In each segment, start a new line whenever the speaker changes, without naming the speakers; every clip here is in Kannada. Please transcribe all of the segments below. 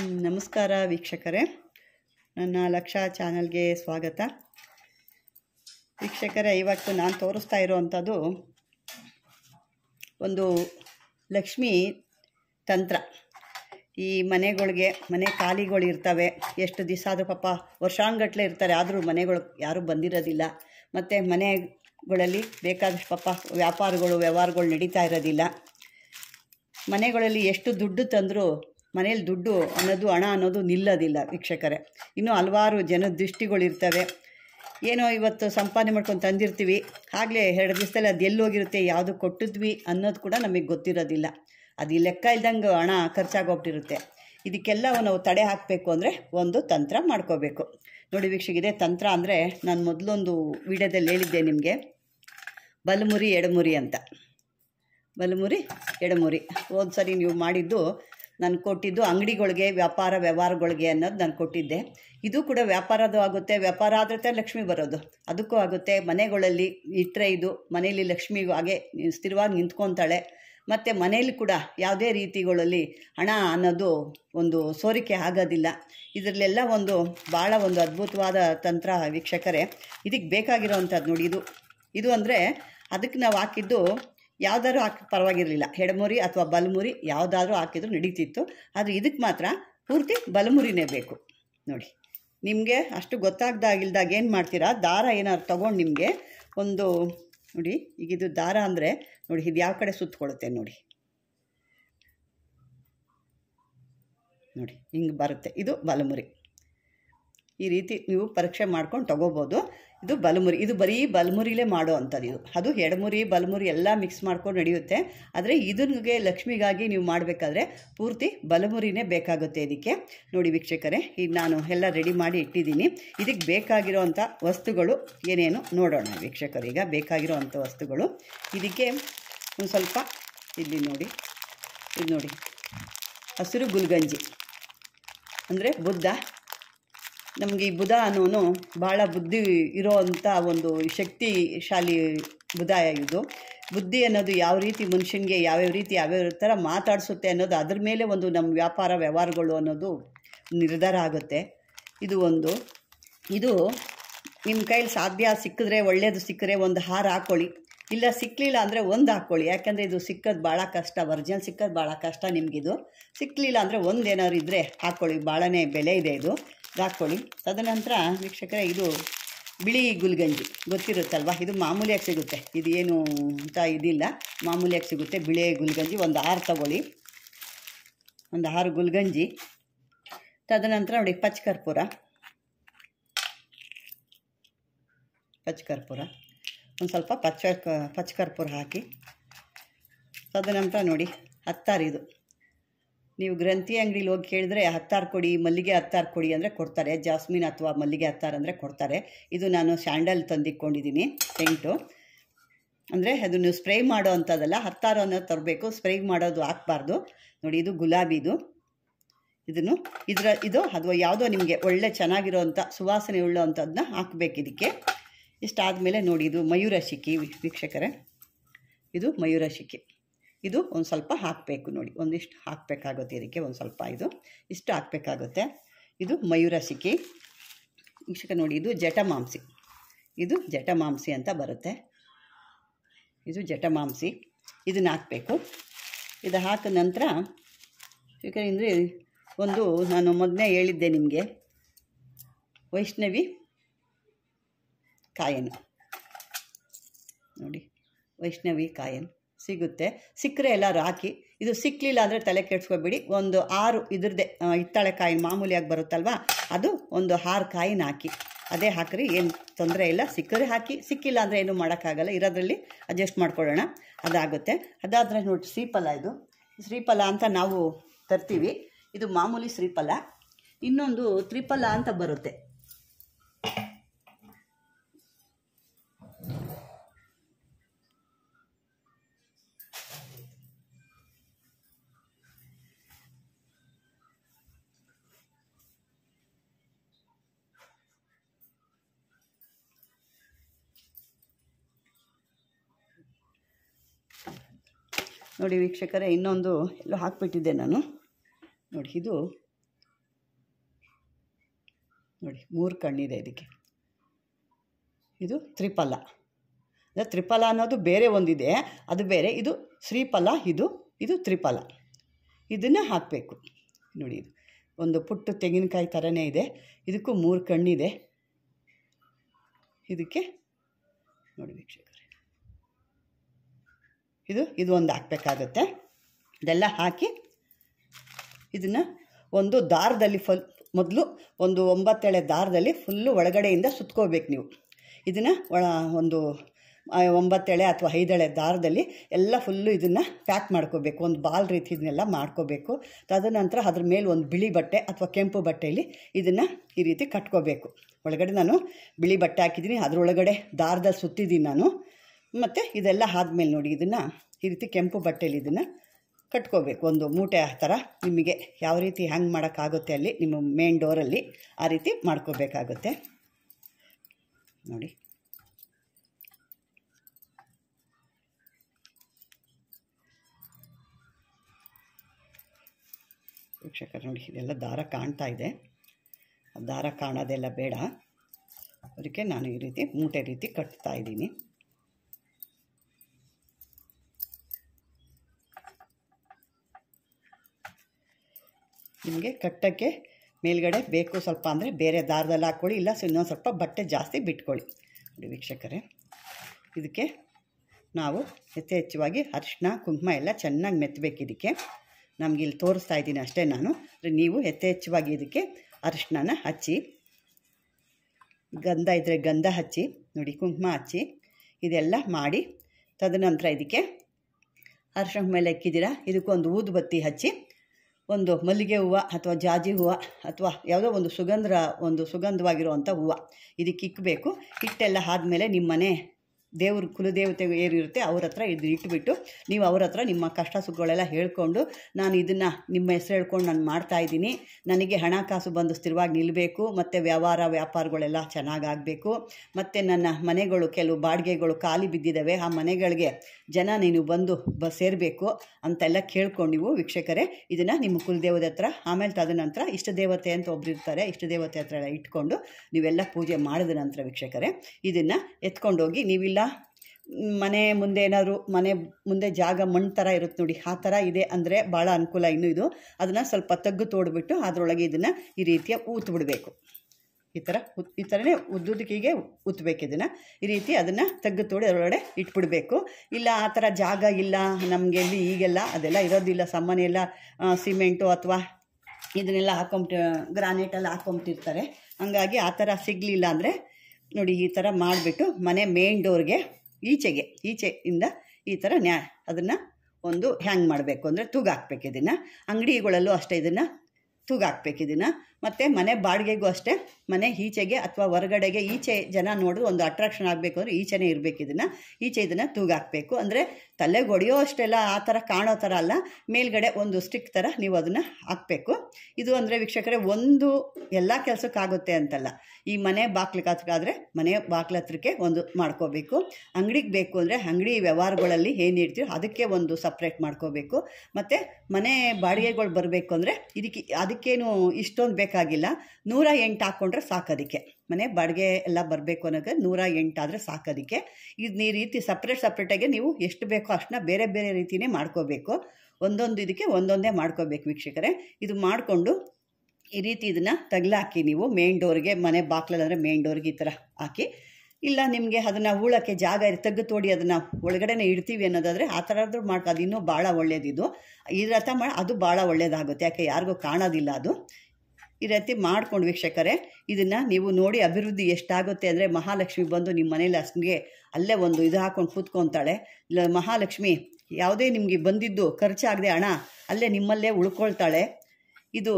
ನಮಸ್ಕಾರ ವೀಕ್ಷಕರೇ. ನನ್ನ ಲಕ್ಷ ಚಾನಲ್ಗೆ ಸ್ವಾಗತ. ವೀಕ್ಷಕರೇ, ಇವತ್ತು ನಾನು ತೋರಿಸ್ತಾ ಇರೋವಂಥದ್ದು ಒಂದು ಲಕ್ಷ್ಮಿ ತಂತ್ರ. ಈ ಮನೆಗಳಿಗೆ, ಮನೆ ಖಾಲಿಗಳು ಇರ್ತವೆ. ಎಷ್ಟು ದಿವಸ ಆದರೂ ಪಾಪ ವರ್ಷಾಂಗಟ್ಲೆ ಇರ್ತಾರೆ. ಆದರೂ ಮನೆಗಳು ಯಾರೂ ಬಂದಿರೋದಿಲ್ಲ. ಮತ್ತು ಮನೆಗಳಲ್ಲಿ ಬೇಕಾದಷ್ಟು ಪಾಪ ವ್ಯಾಪಾರಗಳು, ವ್ಯವಹಾರಗಳು ನಡೀತಾ ಇರೋದಿಲ್ಲ. ಮನೆಗಳಲ್ಲಿ ಎಷ್ಟು ದುಡ್ಡು ತಂದರೂ ಮನೆಯಲ್ಲಿ ದುಡ್ಡು ಅನ್ನೋದು, ಹಣ ಅನ್ನೋದು ನಿಲ್ಲೋದಿಲ್ಲ ವೀಕ್ಷಕರೇ. ಇನ್ನೂ ಹಲವಾರು ಜನದ ದೃಷ್ಟಿಗಳಿರ್ತವೆ ಏನೋ ಇವತ್ತು ಸಂಪಾದನೆ ಮಾಡ್ಕೊಂಡು ತಂದಿರ್ತೀವಿ. ಆಗಲೇ ಎರಡು ದಿವಸದಲ್ಲಿ ಅದು ಎಲ್ಲಿ ಹೋಗಿರುತ್ತೆ ಯಾವುದು ಕೊಟ್ಟಿದ್ವಿ ಅನ್ನೋದು ಕೂಡ ನಮಗೆ ಗೊತ್ತಿರೋದಿಲ್ಲ. ಅದು ಈ ಲೆಕ್ಕ ಇಲ್ದಂಗೆ ಹಣ ಖರ್ಚಾಗೋಗ್ಬಿಟ್ಟಿರುತ್ತೆ. ಇದಕ್ಕೆಲ್ಲ ನಾವು ತಡೆ ಹಾಕಬೇಕು ಅಂದರೆ ಒಂದು ತಂತ್ರ ಮಾಡ್ಕೋಬೇಕು. ನೋಡಿ ವೀಕ್ಷಕ ಇದೇ ತಂತ್ರ ಅಂದರೆ ನಾನು ಮೊದಲೊಂದು ವಿಡಿಯೋದಲ್ಲಿ ಹೇಳಿದ್ದೆ ನಿಮಗೆ. ಬಲಮುರಿ ಎಡಮುರಿ ಅಂತ. ಬಲಮುರಿ, ಎಡಮುರಿ. ಹೋದ ಸರಿ ನೀವು ಮಾಡಿದ್ದು ನಾನು ಕೊಟ್ಟಿದ್ದು ಅಂಗಡಿಗಳಿಗೆ, ವ್ಯಾಪಾರ ವ್ಯವಹಾರಗಳಿಗೆ ಅನ್ನೋದು ನಾನು ಕೊಟ್ಟಿದ್ದೆ. ಇದು ಕೂಡ ವ್ಯಾಪಾರದ್ದು ಆಗುತ್ತೆ. ವ್ಯಾಪಾರ ಆದ್ರೆ ಲಕ್ಷ್ಮಿ ಬರೋದು. ಅದಕ್ಕೂ ಆಗುತ್ತೆ. ಮನೆಗಳಲ್ಲಿ ಇಟ್ಟರೆ ಇದು, ಮನೆಯಲ್ಲಿ ಲಕ್ಷ್ಮಿ ಹಾಗೆ ಸ್ಥಿರವಾಗಿ ನಿಂತ್ಕೊತಾಳೆ ಮತ್ತು ಮನೆಯಲ್ಲಿ ಕೂಡ ಯಾವುದೇ ರೀತಿಗಳಲ್ಲಿ ಹಣ ಅನ್ನೋದು ಒಂದು ಸೋರಿಕೆ ಆಗೋದಿಲ್ಲ. ಇದರಲ್ಲೆಲ್ಲ ಒಂದು ಭಾಳ ಒಂದು ಅದ್ಭುತವಾದ ತಂತ್ರ ವೀಕ್ಷಕರೇ. ಇದಕ್ಕೆ ಬೇಕಾಗಿರೋವಂಥದ್ದು ನೋಡಿ ಇದು. ಇದು ಅಂದರೆ ಅದಕ್ಕೆ ನಾವು ಹಾಕಿದ್ದು ಯಾವ್ದಾದ್ರು ಹಾಕಿ, ಪರವಾಗಿರಲಿಲ್ಲ. ಹೆಡಮುರಿ ಅಥವಾ ಬಲಮುರಿ ಯಾವುದಾದ್ರೂ ಹಾಕಿದ್ರು ನಡೀತಿತ್ತು. ಆದರೆ ಇದಕ್ಕೆ ಮಾತ್ರ ಪೂರ್ತಿ ಬಲಮುರಿನೇ ಬೇಕು. ನೋಡಿ, ನಿಮಗೆ ಅಷ್ಟು ಗೊತ್ತಾಗ್ದಾಗಿಲ್ದಾಗ ಏನು ಮಾಡ್ತೀರಾ? ದಾರ ಏನಾದ್ರು ತೊಗೊಂಡು ನಿಮಗೆ ಒಂದು, ನೋಡಿ ಈಗ ಇದು ದಾರ ಅಂದರೆ, ನೋಡಿ, ಇದು ಯಾವ ಕಡೆ ಸುತ್ತಕೊಳ್ಳುತ್ತೆ ನೋಡಿ. ನೋಡಿ, ಹಿಂಗೆ ಬರುತ್ತೆ. ಇದು ಬಲಮುರಿ. ಈ ರೀತಿ ನೀವು ಪರೀಕ್ಷೆ ಮಾಡ್ಕೊಂಡು ತೊಗೋಬೋದು. ಇದು ಬಲಮುರಿ, ಇದು ಬರೀ ಬಲಮುರಿಲೇ ಮಾಡೋ ಅಂಥದ್ದು ಇದು. ಅದು ಎಡಮುರಿ, ಬಲಮುರಿ ಎಲ್ಲ ಮಿಕ್ಸ್ ಮಾಡ್ಕೊಂಡು ನಡೆಯುತ್ತೆ. ಆದರೆ ಇದನ್ಗೆ ಲಕ್ಷ್ಮಿಗಾಗಿ ನೀವು ಮಾಡಬೇಕಾದ್ರೆ ಪೂರ್ತಿ ಬಲಮುರಿನೇ ಬೇಕಾಗುತ್ತೆ ಇದಕ್ಕೆ. ನೋಡಿ ವೀಕ್ಷಕರೇ ಈಗ ನಾನು ಎಲ್ಲ ರೆಡಿ ಮಾಡಿ ಇಟ್ಟಿದ್ದೀನಿ. ಇದಕ್ಕೆ ಬೇಕಾಗಿರೋವಂಥ ವಸ್ತುಗಳು ಏನೇನು ನೋಡೋಣ ವೀಕ್ಷಕರೀಗ ಬೇಕಾಗಿರೋವಂಥ ವಸ್ತುಗಳು. ಇದಕ್ಕೆ ಒಂದು ಸ್ವಲ್ಪ, ಇಲ್ಲಿ ನೋಡಿ ಇದು ನೋಡಿ. ಹಸಿರು ಗುಲ್ಗಂಜಿ. ಅಂದರೆ ಬುದ್ಧ ನಮಗೆ ಈ ಬುಧ ಅನ್ನೋನು ಭಾಳ ಬುದ್ಧಿ ಇರೋವಂಥ ಒಂದು ಶಕ್ತಿಶಾಲಿ ಬುಧ ಇದು. ಬುದ್ಧಿ ಅನ್ನೋದು ಯಾವ ರೀತಿ ಮನುಷ್ಯನಿಗೆ ಯಾವ್ಯಾವ ರೀತಿ ಯಾವ್ಯಾವ ಥರ ಮಾತಾಡಿಸುತ್ತೆ ಅನ್ನೋದು ಅದ್ರ ಮೇಲೆ ಒಂದು ನಮ್ಮ ವ್ಯಾಪಾರ ವ್ಯವಹಾರಗಳು ಅನ್ನೋದು ನಿರ್ಧಾರ ಆಗುತ್ತೆ. ಇದು ಒಂದು. ಇದು ನಿಮ್ಮ ಕೈಲಿ ಸಾಧ್ಯ ಸಿಕ್ಕಿದ್ರೆ ಒಳ್ಳೆಯದು ಸಿಕ್ಕರೆ ಒಂದು ಹಾರ ಹಾಕ್ಕೊಳ್ಳಿ ಇಲ್ಲ ಸಿಕ್ಕಲಿಲ್ಲ ಅಂದರೆ ಒಂದು ಹಾಕ್ಕೊಳ್ಳಿ ಯಾಕೆಂದರೆ ಇದು ಸಿಕ್ಕೋದು ಭಾಳ ಕಷ್ಟ. ವರ್ಜನ್ ಸಿಕ್ಕೋದು ಭಾಳ ಕಷ್ಟ ನಿಮಗಿದು. ಸಿಕ್ಕಲಿಲ್ಲ ಅಂದರೆ ಒಂದು ಏನಾದ್ರು ಇದ್ದರೆ ಹಾಕ್ಕೊಳ್ಳಿ ಭಾಳನೇ ಬೆಲೆ ಇದೆ ಇದು. ಹಾಕ್ಕೊಳ್ಳಿ. ತದನಂತರ ವೀಕ್ಷಕರೇ, ಇದು ಬಿಳಿ ಗುಲ್ಗಂಜಿ. ಗೊತ್ತಿರುತ್ತಲ್ವ? ಇದು ಮಾಮೂಲಿಯಾಗಿ ಸಿಗುತ್ತೆ. ಇದು ಏನು ಅಂತ ಇದಿಲ್ಲ. ಮಾಮೂಲಿಯಾಗಿ ಸಿಗುತ್ತೆ ಬಿಳಿ ಗುಲ್ಗಂಜಿ. ಒಂದು ಆರು ತಗೊಳ್ಳಿ. ಒಂದು ಆರು ಗುಲ್ಗಂಜಿ. ತದನಂತರ ನೋಡಿ ಪಚ್ ಕರ್ಪೂರ ಪಚ್ ಕರ್ಪೂರ ಒಂದು ಸ್ವಲ್ಪ ಪಚ್ಚ ಕರ್ಪೂರ ಹಾಕಿ. ತದನಂತರ ನೋಡಿ ಹತ್ತಾರು ಇದು ನೀವು ಗ್ರಂಥಿ ಅಂಗಡಿಲಿ ಹೋಗಿ ಕೇಳಿದ್ರೆ ಹತ್ತಾರು ಕೊಡಿ, ಮಲ್ಲಿಗೆ ಹತ್ತಾರು ಕೊಡಿ ಅಂದರೆ ಕೊಡ್ತಾರೆ. ಜಾಸ್ಮಿನ್ ಅಥವಾ ಮಲ್ಲಿಗೆ ಹತ್ತಾರು ಅಂದರೆ ಕೊಡ್ತಾರೆ. ಇದು ನಾನು ಸ್ಯಾಂಡಲ್ ತಂದಿಕ್ಕೊಂಡಿದ್ದೀನಿ ಸೆಂಟು ಅಂದರೆ ಅದನ್ನು ಸ್ಪ್ರೇ ಮಾಡೋ ಅಂಥದ್ದಲ್ಲ, ಹತ್ತಾರು ಅನ್ನೋದು ತರಬೇಕು. ಸ್ಪ್ರೇ ಮಾಡೋದು ಹಾಕ್ಬಾರ್ದು. ನೋಡಿ, ಇದು ಗುಲಾಬಿದು ಇದನ್ನು ಇದರ, ಇದು ಅಥವಾ ಯಾವುದೋ ನಿಮಗೆ ಒಳ್ಳೆ ಚೆನ್ನಾಗಿರೋವಂಥ ಸುವಾಸನೆ ಉಳ್ಳೋವಂಥದ್ದನ್ನ ಹಾಕ್ಬೇಕು ಇದಕ್ಕೆ. ಇಷ್ಟಾದಮೇಲೆ ನೋಡಿ, ಇದು ಮಯೂರ ಶಿಕ್ಕಿ ವೀಕ್ಷಕರೇ. ಇದು ಮಯೂರ ಶಿಕ್ಕಿ ಇದು ಒಂದು ಸ್ವಲ್ಪ ಹಾಕಬೇಕು ನೋಡಿ. ಒಂದಿಷ್ಟು ಹಾಕಬೇಕಾಗುತ್ತೆ ಇದಕ್ಕೆ, ಒಂದು ಸ್ವಲ್ಪ ಇದು. ಇಷ್ಟು ಹಾಕಬೇಕಾಗುತ್ತೆ. ಇದು ಮಯೂರ ಸಿಕ್ಕಿ. ವೀಕ್ಷಕ ನೋಡಿ, ಇದು ಜಟಮಾಂಸಿ ಇದು ಜಟಮಾಂಸಿ ಅಂತ ಬರುತ್ತೆ. ಇದು ಜಟಮಾಂಸಿ ಇದನ್ನು ಹಾಕಬೇಕು. ಇದು ಹಾಕಿದ ನಂತರ ಯಾಕಂದರೆ ಒಂದು ನಾನು ಮೊದಲೇ ಹೇಳಿದ್ದೆ ನಿಮಗೆ, ವೈಷ್ಣವಿ ಕಾಯನು. ನೋಡಿ, ವೈಷ್ಣವಿ ಕಾಯನ್. ಸಿಗುತ್ತೆ. ಸಿಕ್ಕರೆ ಎಲ್ಲರೂ ಹಾಕಿ, ಇದು ಸಿಕ್ಕಲಿಲ್ಲ ಅಂದರೆ ತಲೆ ಕೆಡ್ಸ್ಕೊಬೇಡಿ. ಒಂದು ಆರು ಇದ್ರದ್ದೇ ಹಿತ್ತಾಳೆ ಕಾಯಿನ ಮಾಮೂಲಿಯಾಗಿ ಬರುತ್ತಲ್ವ, ಅದು ಒಂದು ಆರು ಕಾಯಿನ ಹಾಕಿ. ಅದೇ ಹಾಕ್ರಿ, ಏನು ತೊಂದರೆ ಇಲ್ಲ. ಸಿಕ್ಕರೆ ಹಾಕಿ, ಸಿಕ್ಕಿಲ್ಲ ಅಂದರೆ ಏನೂ ಮಾಡೋಕ್ಕಾಗಲ್ಲ. ಇರೋದ್ರಲ್ಲಿ ಅಡ್ಜಸ್ಟ್ ಮಾಡ್ಕೊಳ್ಳೋಣ. ಅದಾಗುತ್ತೆ. ಅದಾದರೆ ನೋಡಿ, ಶ್ರೀಫಲ ಇದು. ಶ್ರೀಫಲ ಅಂತ ನಾವು ತರ್ತೀವಿ. ಇದು ಮಾಮೂಲಿ ಶ್ರೀಫಲ. ಇನ್ನೊಂದು ತ್ರಿಫಲ ಅಂತ ಬರುತ್ತೆ. ನೋಡಿ ವೀಕ್ಷಕರೇ, ಇನ್ನೊಂದು ಎಲ್ಲೋ ಹಾಕಿಬಿಟ್ಟಿದ್ದೆ ನಾನು. ನೋಡಿ, ಇದು ನೋಡಿ, ಮೂರು ಕಣ್ಣಿದೆ ಇದಕ್ಕೆ. ಇದು ತ್ರಿಪಲ ಅಂದರೆ ತ್ರಿಫಲ ಅನ್ನೋದು ಬೇರೆ ಒಂದಿದೆ, ಅದು ಬೇರೆ, ಇದು ಶ್ರೀಫಲ, ಇದು ಇದು ತ್ರಿಪಲ ಇದನ್ನು ಹಾಕಬೇಕು. ನೋಡಿ, ಇದು ಒಂದು ಪುಟ್ಟು ತೆಂಗಿನಕಾಯಿ ಥರನೇ ಇದೆ. ಇದಕ್ಕೂ ಮೂರು ಕಣ್ಣಿದೆ. ಇದಕ್ಕೆ ನೋಡಿ ವೀಕ್ಷಕರೇ. ಇದು ಇದು ಒಂದು ಹಾಕಬೇಕಾಗತ್ತೆ. ಇದೆಲ್ಲ ಹಾಕಿ ಇದನ್ನು ಒಂದು ದಾರದಲ್ಲಿ ಫಲ್, ಮೊದಲು ಒಂದು ಒಂಬತ್ತೆಳೆ ದಾರದಲ್ಲಿ ಫುಲ್ಲು ಒಳಗಡೆಯಿಂದ ಸುತ್ಕೋಬೇಕು ನೀವು. ಇದನ್ನು ಒಳ, ಒಂದು ಒಂಬತ್ತೆಳೆ ಅಥವಾ ಐದೆಳೆ ದಾರದಲ್ಲಿ ಎಲ್ಲ ಫುಲ್ಲು ಇದನ್ನು ಪ್ಯಾಕ್ ಮಾಡ್ಕೋಬೇಕು. ಒಂದು ಬಾಲ್ ರೀತಿ ಇದನ್ನೆಲ್ಲ ಮಾಡ್ಕೋಬೇಕು. ತದನಂತರ ಅದ್ರ ಮೇಲೆ ಒಂದು ಬಿಳಿ ಬಟ್ಟೆ ಅಥವಾ ಕೆಂಪು ಬಟ್ಟೆಯಲ್ಲಿ ಇದನ್ನು ಈ ರೀತಿ ಕಟ್ಕೋಬೇಕು. ಒಳಗಡೆ ನಾನು ಬಿಳಿ ಬಟ್ಟೆ ಹಾಕಿದ್ದೀನಿ. ಅದರೊಳಗಡೆ ದಾರದಲ್ಲಿ ಸುತ್ತಿದ್ದೀನಿ ನಾನು. ಮತ್ತು ಇದೆಲ್ಲ ಆದಮೇಲೆ ನೋಡಿ, ಇದನ್ನು ಈ ರೀತಿ ಕೆಂಪು ಬಟ್ಟೆಯಲ್ಲಿ ಇದನ್ನು ಕಟ್ಕೋಬೇಕು. ಒಂದು ಮೂಟೆ ಆ ಥರ ನಿಮಗೆ ಯಾವ ರೀತಿ ಹ್ಯಾಂಗ್ ಮಾಡೋಕ್ಕಾಗುತ್ತೆ ಅಲ್ಲಿ, ನಿಮ್ಮ ಮೇನ್ ಡೋರಲ್ಲಿ ಆ ರೀತಿ ಮಾಡ್ಕೋಬೇಕಾಗುತ್ತೆ. ನೋಡಿ. ವೀಕ್ಷಕರು, ನೋಡಿ, ಇದೆಲ್ಲ ದಾರ ಕಾಣ್ತಾ ಇದೆ. ದಾರ ಕಾಣೋದೆಲ್ಲ ಬೇಡ. ಅದಕ್ಕೆ ನಾನು ಈ ರೀತಿ ಮೂಟೆ ರೀತಿ ಕಟ್ತಾ ಇದ್ದೀನಿ. ನಿಮಗೆ ಕಟ್ಟೋಕ್ಕೆ ಮೇಲ್ಗಡೆ ಬೇಕು ಸ್ವಲ್ಪ ಅಂದರೆ ಬೇರೆ ದಾರದಲ್ಲಿ ಹಾಕ್ಕೊಳ್ಳಿ ಇಲ್ಲ ಇನ್ನೊಂದು ಸ್ವಲ್ಪ ಬಟ್ಟೆ ಜಾಸ್ತಿ ಬಿಟ್ಕೊಳ್ಳಿ. ನೋಡಿ ವೀಕ್ಷಕರೇ, ಇದಕ್ಕೆ ನಾವು ಯಥೇಚ್ಛವಾಗಿ ಅರಿಶಿನ ಕುಂಕುಮ ಎಲ್ಲ ಚೆನ್ನಾಗಿ ಮೆತ್ತಬೇಕು ಇದಕ್ಕೆ. ನಮಗೆ ಇಲ್ಲಿ ತೋರಿಸ್ತಾ ಇದ್ದೀನಿ ಅಷ್ಟೇ ನಾನು. ನೀವು ಯಥೇಚ್ಛವಾಗಿ ಇದಕ್ಕೆ ಅರಿಶಿಣನ ಹಚ್ಚಿ, ಗಂಧ ಇದ್ದರೆ ಗಂಧ ಹಚ್ಚಿ, ನೋಡಿ ಕುಂಕುಮ ಹಚ್ಚಿ ಇದೆಲ್ಲ ಮಾಡಿ, ತದನಂತರ ಇದಕ್ಕೆ ಅರಿಶಿನ ಮೇಲೆ ಇಕ್ಕಿದ್ದೀರಾ ಇದಕ್ಕೊಂದು ಊದುಬತ್ತಿ ಹಚ್ಚಿ ಒಂದು ಮಲ್ಲಿಗೆ ಹೂವು ಅಥವಾ ಜಾಜಿ ಹೂವು ಅಥವಾ ಯಾವುದೋ ಒಂದು ಸುಗಂಧ ಒಂದು ಸುಗಂಧವಾಗಿರುವಂಥ ಹೂವು. ಇದಕ್ಕೆ ಇಕ್ಕಬೇಕು ಇಟ್ಟೆಲ್ಲ ಆದಮೇಲೆ ನಿಮ್ಮ ಮನೆ ದೇವ್ರ ಕುಲದೇವತೆ ಏರಿರುತ್ತೆ ಅವ್ರ ಹತ್ರ ಇದು ಇಟ್ಬಿಟ್ಟು ನೀವು ಅವ್ರ ಹತ್ರ ನಿಮ್ಮ ಕಷ್ಟ ಸುಖಗಳೆಲ್ಲ ಹೇಳ್ಕೊಂಡು ನಾನು ಇದನ್ನು ನಿಮ್ಮ ಹೆಸರು ಹೇಳ್ಕೊಂಡು ನಾನು ಮಾಡ್ತಾ ಇದ್ದೀನಿ. ನನಗೆ ಹಣಕಾಸು ಬಂದು ಸ್ಥಿರವಾಗಿ ನಿಲ್ಲಬೇಕು ಮತ್ತು ವ್ಯವಹಾರ ವ್ಯಾಪಾರಗಳೆಲ್ಲ ಚೆನ್ನಾಗಾಗಬೇಕು ಮತ್ತು ನನ್ನ ಮನೆಗಳು ಕೆಲವು ಬಾಡಿಗೆಗಳು ಖಾಲಿ ಬಿದ್ದಿದ್ದಾವೆ ಆ ಮನೆಗಳಿಗೆ ಜನ ನೀನು ಬಂದು ಬ ಸೇರಬೇಕು ಅಂತೆಲ್ಲ ಕೇಳ್ಕೊಂಡು ನೀವು ವೀಕ್ಷಕರೇ, ಇದನ್ನು ನಿಮ್ಮ ಕುಲದೇವದ ಹತ್ರ, ಆಮೇಲೆ ತದನಂತರ ಇಷ್ಟ ದೇವತೆ ಅಂತ ಒಬ್ಬರು ಇರ್ತಾರೆ, ಇಷ್ಟ ದೇವತೆ ಹತ್ರ ಎಲ್ಲ ಇಟ್ಕೊಂಡು ನೀವೆಲ್ಲ ಪೂಜೆ ಮಾಡಿದ ನಂತರ ವೀಕ್ಷಕರೇ, ಇದನ್ನು ಎತ್ಕೊಂಡೋಗಿ ನೀವಿಲ್ಲ ಮನೆ ಮುಂದೆ ಏನಾದರೂ, ಮನೆ ಮುಂದೆ ಜಾಗ ಮಣ್ಣು ಥರ ಇರುತ್ತೆ ನೋಡಿ, ಆ ಥರ ಇದೆ ಅಂದರೆ ಭಾಳ ಅನುಕೂಲ ಇನ್ನು ಇದು. ಅದನ್ನು ಸ್ವಲ್ಪ ತಗ್ಗು ತೋಡ್ಬಿಟ್ಟು ಅದರೊಳಗೆ ಇದನ್ನು ಈ ರೀತಿಯ ಊತ್ಬಿಡಬೇಕು ಈ ಥರ ಉತ್ ಈ ಥರನೇ ಉದ್ದುದಕ್ಕಿಗೆ ಉತ್ತಬೇಕು ಇದನ್ನು. ಈ ರೀತಿ ಅದನ್ನು ತಗ್ಗು ತೋಡಿ ಅದರೊಳಗಡೆ ಇಟ್ಬಿಡಬೇಕು. ಇಲ್ಲ ಆ ಥರ ಜಾಗ ಇಲ್ಲ ನಮಗೆ ಇಲ್ಲಿ ಈಗೆಲ್ಲ ಅದೆಲ್ಲ ಇರೋದಿಲ್ಲ. ಸಾಮಾನ್ಯ ಎಲ್ಲ ಸಿಮೆಂಟು ಅಥವಾ ಇದನ್ನೆಲ್ಲ ಹಾಕೊಂಬಿಟ್ಟು ಗ್ರಾನೇಟಲ್ಲಿ ಹಾಕೊಂಬಿಟ್ಟಿರ್ತಾರೆ. ಹಂಗಾಗಿ ಆ ಥರ ಸಿಗಲಿಲ್ಲ ಅಂದರೆ ನೋಡಿ, ಈ ಥರ ಮಾಡಿಬಿಟ್ಟು ಮನೆ ಮೇನ್ ಡೋರ್ಗೆ ಈಚೆಗೆ, ಈಚೆಯಿಂದ ಈ ಥರ ನ್ಯಾ, ಅದನ್ನು ಒಂದು ಹ್ಯಾಂಗ್ ಮಾಡಬೇಕು. ಅಂದರೆ ತೂಗಾಕ್ಬೇಕು ಇದನ್ನು. ಅಂಗಡಿಗಳಲ್ಲೂ ಅಷ್ಟೇ ಇದನ್ನು ತೂಗಾಕ್ಬೇಕು ಇದನ್ನು. ಮತ್ತು ಮನೆ ಬಾಡಿಗೆಗೂ ಅಷ್ಟೇ, ಮನೆ ಈಚೆಗೆ ಅಥವಾ ಹೊರಗಡೆಗೆ ಈಚೆ ಜನ ನೋಡಿದ್ರು ಒಂದು ಅಟ್ರಾಕ್ಷನ್ ಆಗಬೇಕು ಅಂದರೆ ಈಚೆನೇ ಇರಬೇಕು ಇದನ್ನು. ಈಚೆ ಇದನ್ನು ತೂಗಾಕಬೇಕು. ಅಂದರೆ ತಲೆಗೆ ಹೊಡೆಯೋ ಅಷ್ಟೆಲ್ಲ ಆ ಥರ ಕಾಣೋ ಥರ ಅಲ್ಲ, ಮೇಲ್ಗಡೆ ಒಂದು ಸ್ಟಿಕ್ ಥರ ನೀವು ಅದನ್ನು ಹಾಕಬೇಕು. ಇದು ಅಂದರೆ ವೀಕ್ಷಕರೇ ಒಂದು ಎಲ್ಲ ಕೆಲಸಕ್ಕಾಗುತ್ತೆ ಅಂತಲ್ಲ. ಈ ಮನೆ ಬಾಗ್ಲಿಗೆ ಹತ್ರಕ್ಕಾದರೆ ಮನೆ ಬಾಗ್ಲ ಹತ್ರಕ್ಕೆ ಒಂದು ಮಾಡ್ಕೋಬೇಕು. ಅಂಗಡಿಗೆ ಬೇಕು ಅಂದರೆ ಅಂಗಡಿ ವ್ಯವಹಾರಗಳಲ್ಲಿ ಏನು ಅದಕ್ಕೆ ಒಂದು ಸಪ್ರೇಟ್ ಮಾಡ್ಕೋಬೇಕು. ಮತ್ತು ಮನೆ ಬಾಡಿಗೆಗಳು ಬರಬೇಕು ಅಂದರೆ ಇದಕ್ಕೆ, ಅದಕ್ಕೇನು ಇಷ್ಟೊಂದು ಬೇಕಾಗಿಲ್ಲ ನೂರ ಎಂಟು ಹಾಕ್ಕೊಂಡ್ರೆ ಸಾಕು ಅದಕ್ಕೆ. ಮನೆ ಬಾಡಿಗೆ ಎಲ್ಲ ಬರಬೇಕು ಅನ್ನೋಕ್ಕೆ ನೂರ ಎಂಟಾದರೆ ಸಾಕು ಅದಕ್ಕೆ. ಇದನ್ನ ಈ ರೀತಿ ಸಪ್ರೇಟ್ ಸಪ್ರೇಟಾಗಿ ನೀವು ಎಷ್ಟು ಬೇಕೋ ಅಷ್ಟನ್ನ ಬೇರೆ ಬೇರೆ ರೀತಿಯೇ ಮಾಡ್ಕೋಬೇಕು. ಒಂದೊಂದು ಇದಕ್ಕೆ ಒಂದೊಂದೇ ಮಾಡ್ಕೋಬೇಕು ವೀಕ್ಷಕರೇ. ಇದು ಮಾಡಿಕೊಂಡು ಈ ರೀತಿ ಇದನ್ನು ತಗ್ಲಾಕಿ ನೀವು ಮೇನ್ ಡೋರ್ಗೆ ಮನೆ ಬಾಕ್ಲಂದರೆ ಮೇನ್ ಡೋರ್ಗೆ ಈ ಥರ ಹಾಕಿ. ಇಲ್ಲ ನಿಮಗೆ ಅದನ್ನು ಹೂಳಕ್ಕೆ ಜಾಗ ತೆಗ್ಗು ತೋಡಿ ಅದನ್ನು ಒಳಗಡೆನೆ ಇಡ್ತೀವಿ ಅನ್ನೋದಾದರೆ ಆ ಥರದ್ದು ಮಾಡ್ಕೊ, ಅದು ಇನ್ನೂ ಭಾಳ ಒಳ್ಳೇದಿದು. ಈ ರಥ ಮಾಡಿ ಅದು ಭಾಳ ಒಳ್ಳೇದಾಗುತ್ತೆ. ಯಾಕೆ ಯಾರಿಗೂ ಕಾಣೋದಿಲ್ಲ ಅದು. ಈ ರೀತಿ ಮಾಡ್ಕೊಂಡು ವೀಕ್ಷಕರೇ, ಇದನ್ನು ನೀವು ನೋಡಿ ಅಭಿವೃದ್ಧಿ ಎಷ್ಟಾಗುತ್ತೆ ಅಂದರೆ ಮಹಾಲಕ್ಷ್ಮಿ ಬಂದು ನಿಮ್ಮ ಮನೇಲಿ ಅಸ್ಮಿಗೆ ಅಲ್ಲೇ ಒಂದು ಇದು ಹಾಕ್ಕೊಂಡು ಕೂತ್ಕೊತಾಳೆ. ಇಲ್ಲ ಮಹಾಲಕ್ಷ್ಮಿ, ಯಾವುದೇ ನಿಮಗೆ ಬಂದಿದ್ದು ಖರ್ಚಾಗದೆ ಹಣ, ಅಲ್ಲೇ ನಿಮ್ಮಲ್ಲೇ ಉಳ್ಕೊಳ್ತಾಳೆ. ಇದು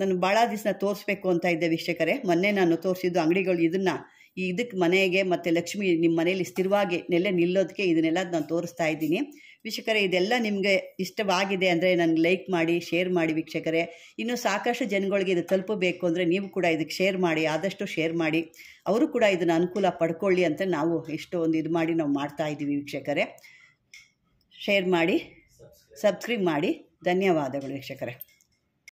ನಾನು ಭಾಳ ದಿವಸ ತೋರಿಸ್ಬೇಕು ಅಂತ ಇದ್ದೆ ವೀಕ್ಷಕರೇ. ಮೊನ್ನೆ ನಾನು ತೋರಿಸಿದ್ದು ಅಂಗಡಿಗಳು ಇದನ್ನು. ಈ ಇದಕ್ಕೆ ಮನೆಗೆ ಮತ್ತು ಲಕ್ಷ್ಮಿ ನಿಮ್ಮ ಮನೆಯಲ್ಲಿ ಸ್ಥಿರವಾಗಿ ನೆಲೆ ನಿಲ್ಲೋದಕ್ಕೆ ಇದನ್ನೆಲ್ಲ ನಾನು ತೋರಿಸ್ತಾ ಇದ್ದೀನಿ. ವೀಕ್ಷಕರೇ, ಇದೆಲ್ಲ ನಿಮಗೆ ಇಷ್ಟವಾಗಿದೆ ಅಂದರೆ ನನಗೆ ಲೈಕ್ ಮಾಡಿ ಶೇರ್ ಮಾಡಿ ವೀಕ್ಷಕರೇ. ಇನ್ನು ಸಾಕಷ್ಟು ಜನಗಳಿಗೆ ಇದು ತಲುಪಬೇಕು ಅಂದರೆ ನೀವು ಕೂಡ ಇದಕ್ಕೆ ಶೇರ್ ಮಾಡಿ, ಆದಷ್ಟು ಶೇರ್ ಮಾಡಿ. ಅವರು ಕೂಡ ಇದನ್ನು ಅನುಕೂಲ ಪಡ್ಕೊಳ್ಳಿ ಅಂತ ನಾವು ಇಷ್ಟು ಒಂದು ಇದು ಮಾಡಿ ನಾವು ಮಾಡ್ತಾ ಇದ್ದೀವಿ ವೀಕ್ಷಕರೇ. ಶೇರ್ ಮಾಡಿ ಸಬ್ಸ್ಕ್ರೈಬ್ ಮಾಡಿ. ಧನ್ಯವಾದಗಳು ವೀಕ್ಷಕರೇ.